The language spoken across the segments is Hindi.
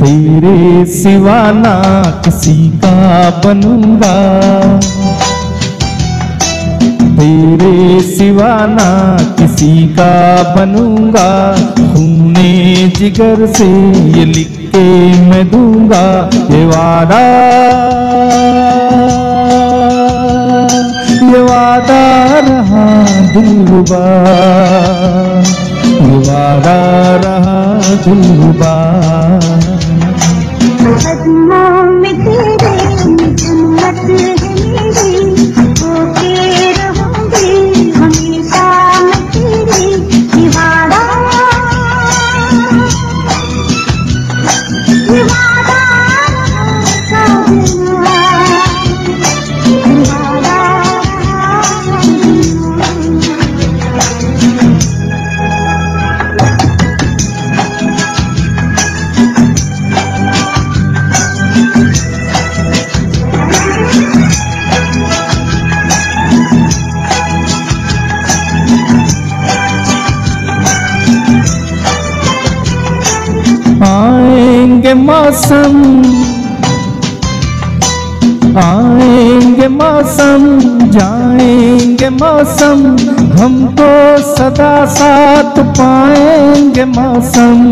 तेरे सिवा ना किसी का बनूँगा। तेरे सिवा ना किसी का बनूँगा। खूने जिगर से ये लिख के मैं दूँगा। ये वादा दिलरुबा ये रहा दिलरुबा कदमों आएँगे मौसम आएँगे मौसम जाएँगे मौसम हमको सदा साथ पाएँगे मौसम।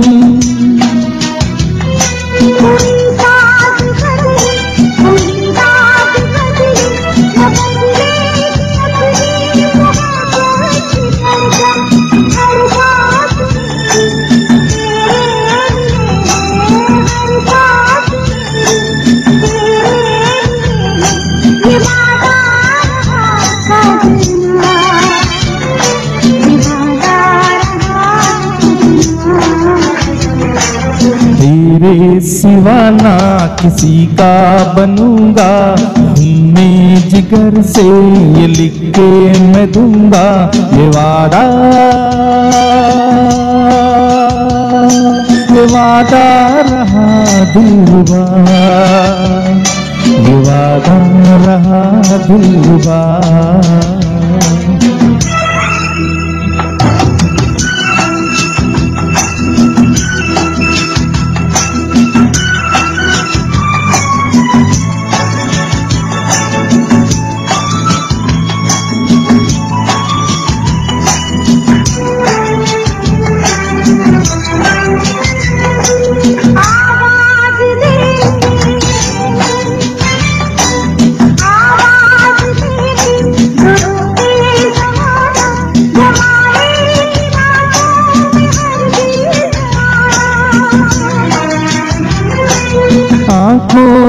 तेरे सिवा ना किसी का बनूँगा। मैं जिगर से ये लिख के मैं दूँगा। ये वादा ये वादा रहा दिलरुबा ये वादा रहा दिलरुबा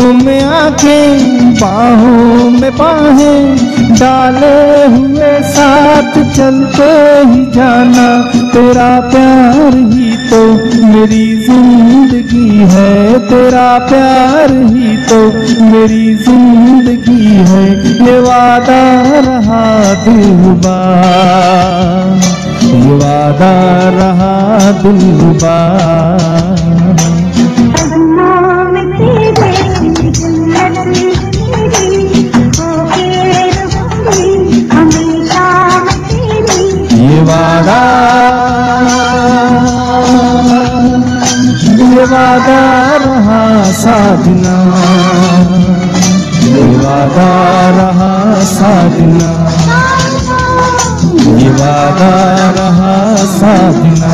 आँखों में आँखें, बाहों में बाहें, डाले हुए साथ चलते ही जाना, तेरा प्यार ही तो मेरी ज़िंदगी है, तेरा प्यार ही तो मेरी ज़िंदगी है, ये वादा रहा दिलबा ये वादा रहा दिलबा वादा ये रहा साधना। ये वादा रहा साधना। ये वादा रहा साधना।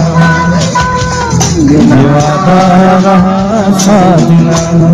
ये वादा रहा साधना।